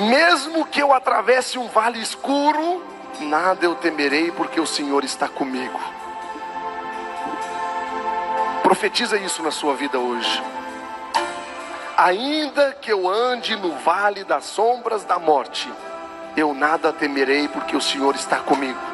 Mesmo que eu atravesse um vale escuro, nada eu temerei, porque o Senhor está comigo. Profetiza isso na sua vida hoje. Ainda que eu ande no vale das sombras da morte, eu nada temerei, porque o Senhor está comigo.